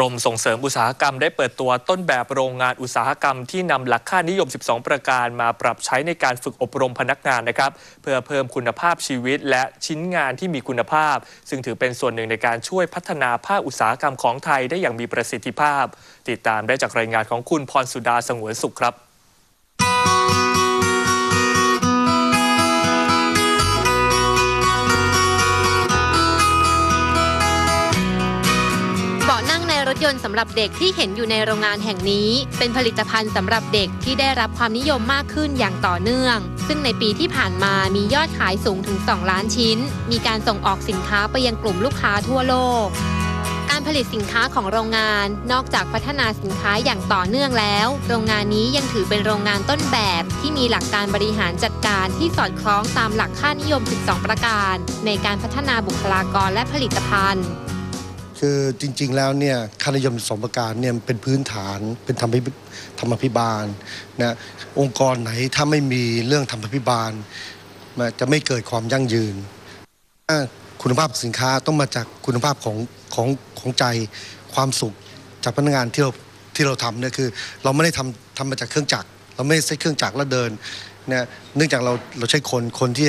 รมส่งเสริมอุตสาหกรรมได้เปิดตัวต้นแบบโรงงานอุตสาหกรรมที่นำหลักค่านิยม 12 ประการมาปรับใช้ในการฝึกอบรมพนักงานนะครับ เพื่อเพิ่มคุณภาพชีวิตและชิ้นงานที่มีคุณภาพ ซึ่งถือเป็นส่วนหนึ่งในการช่วยพัฒนาภาคอุตสาหกรรมของไทยได้อย่างมีประสิทธิภาพ ติดตามได้จากรายงานของคุณพรสุดาสงวนสุขครับ รถยนต์สำหรับเด็กที่เห็นอยู่ในโรงงานแห่งนี้ เป็นผลิตภัณฑ์สำหรับเด็กที่ได้รับความนิยมมากขึ้นอย่างต่อเนื่อง ซึ่งในปีที่ผ่านมามียอดขายสูงถึง 2 ล้านชิ้น มีการส่งออกสินค้าไปยังกลุ่มลูกค้าทั่วโลกการผลิตสินค้าของโรงงาน นอกจากพัฒนาสินค้าอย่างต่อเนื่องแล้ว โรงงานนี้ยังถือเป็นโรงงานต้นแบบ ที่มีหลักการบริหารจัดการที่สอดคล้องตามหลักค่านิยม 12 ประการ ในการพัฒนาบุคลากรและผลิตภัณฑ์ คือจริง ๆ แล้วเนี่ยค่านิยมสองประการเนี่ยเป็นพื้นฐานเป็นธรรมพิธรรมพิบาลนะองค์กรไหนถ้าไม่มีเรื่องธรรมพิบาลจะไม่เกิดความยั่งยืน คุณภาพสินค้าต้องมาจากคุณภาพของของของใจความสุขจากพนักงานที่เราที่เราทำเนี่ยคือ เราไม่ได้ทำทำมาจากเครื่องจักร เราไม่ใช้เครื่องจักรแล้วเดินเนี่ยเนื่องจากเราเราใช้คนคนที่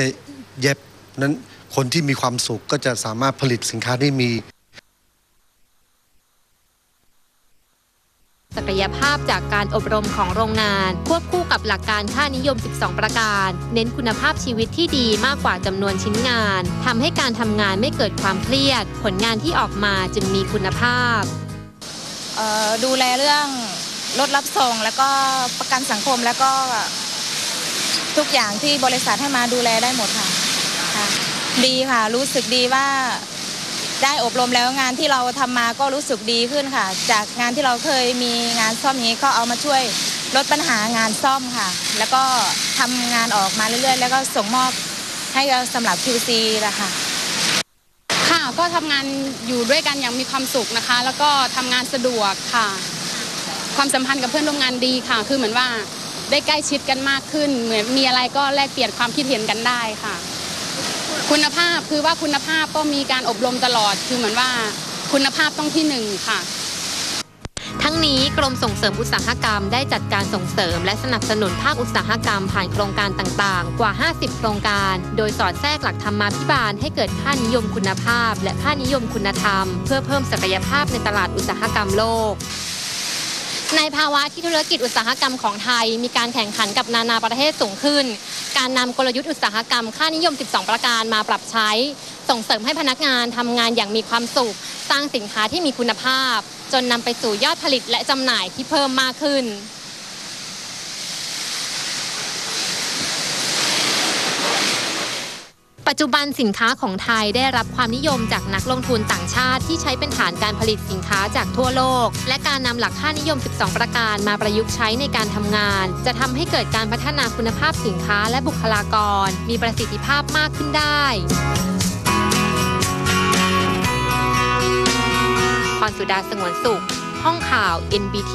เย็บนั้นคนที่มีความสุขก็จะสามารถผลิตสินค้าที่มี ศัก ยภาพจากการอบรมของโรงงาน ควบคู่กับหลักการค่านิยม 12 ประการ เน้นคุณภาพชีวิตที่ดีมากกว่าจำนวนชิ้นงานทำให้การทำงานไม่เกิดความเครียด ผลงานที่ออกมาจึงมีคุณภาพ ดูแลเรื่องรถรับส่ง แล้วก็ประกันสังคมแล้วก็ทุกอย่างที่บริษัทให้มาดูแลได้หมดค่ะค่ะดีค่ะ รู้สึกดีว่า ได้อบรมแล้วงานที่เราทำมาก็รู้สึกดีขึ้นค่ะ จากงานที่เราเคยมีงานซ่อมนี้ก็เอามาช่วยลดปัญหางานซ่อมค่ะ แล้วก็ทำงานออกมาเรื่อยๆ แล้วก็ส่งมอบให้สำหรับ QC ละค่ะค่ะก็ทำงานอยู่ด้วยกันอย่างมีความสุขนะคะ แล้วก็ทำงานสะดวกค่ะ ความสัมพันธ์กับเพื่อนร่วมงานดีค่ะ คือเหมือนว่าได้ใกล้ชิดกันมากขึ้น เหมือนมีอะไรก็แลกเปลี่ยนความคิดเห็นกันได้ค่ะ คุณภาพคือว่าคุณภาพก็มีการอบรมตลอด คือเหมือนว่าคุณภาพต้องที่หนึ่งค่ะทั้งนี้กรมส่งเสริมอุตสาหกรรมได้จัดการส่งเสริม และสนับสนุนภาคอุตสาหกรรมผ่านโครงการต่างๆ กว่า 50 โครงการ โดยสอดแทรกหลักธรรมาภิบาลให้เกิดค่านิยมคุณภาพ และค่านิยมคุณธรรม เพื่อเพิ่มศักยภาพในตลาดอุตสาหกรรมโลก ในภาวะที่ธุรกิจอุตสาหกรรมของไทย มีการแข่งขันกับนานาประเทศสูงขึ้น การนำกลยุทธ์อุตสาหกรรม ค่านิยม 12 ประการมาปรับใช้ ส่งเสริมให้พนักงานทำงานอย่างมีความสุข สร้างสินค้าที่มีคุณภาพ จนนำไปสู่ยอดผลิตและจำหน่ายที่เพิ่มมากขึ้น ปัจจุบันสินค้าของไทยได้รับความนิยมจากนักลงทุนต่างชาติที่ใช้เป็นฐานการผลิตสินค้าจากทั่วโลก และการนำหลักค่านิยม 12 ประการมาประยุกต์ใช้ในการทำงาน จะทำให้เกิดการพัฒนาคุณภาพสินค้าและบุคลากร มีประสิทธิภาพมากขึ้นได้พรสุดาสงวนสุข ห้องข่าว NBT